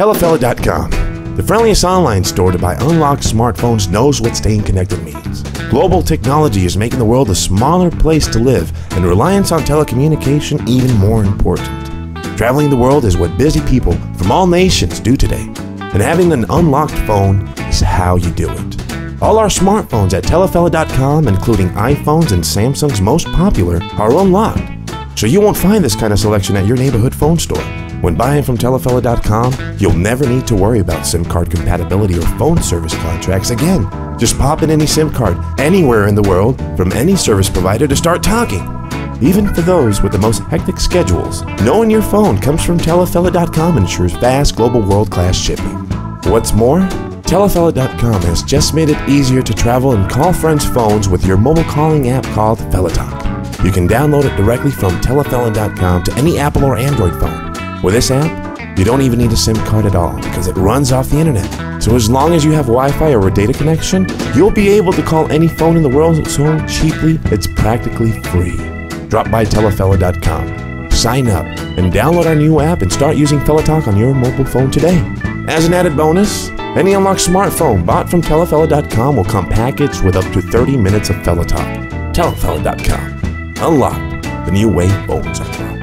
TellaFella.com, the friendliest online store to buy unlocked smartphones, knows what staying connected means. Global technology is making the world a smaller place to live, and reliance on telecommunication even more important. Traveling the world is what busy people from all nations do today, and having an unlocked phone is how you do it. All our smartphones at TellaFella.com, including iPhones and Samsung's most popular, are unlocked. So you won't find this kind of selection at your neighborhood phone store. When buying from TellaFella.com, you'll never need to worry about SIM card compatibility or phone service contracts again. Just pop in any SIM card anywhere in the world from any service provider to start talking. Even for those with the most hectic schedules, knowing your phone comes from TellaFella.com ensures fast global world-class shipping. What's more, TellaFella.com has just made it easier to travel and call friends' phones with your mobile calling app called FellaTalk. You can download it directly from TellaFella.com to any Apple or Android phone. With this app, you don't even need a SIM card at all because it runs off the internet. So as long as you have Wi-Fi or a data connection, you'll be able to call any phone in the world so cheaply it's practically free. Drop by TellaFella.com, sign up, and download our new app and start using FellaTalk on your mobile phone today. As an added bonus, any unlocked smartphone bought from TellaFella.com will come packaged with up to 30 minutes of FellaTalk. TellaFella.com. Unlocked, the new way phones are.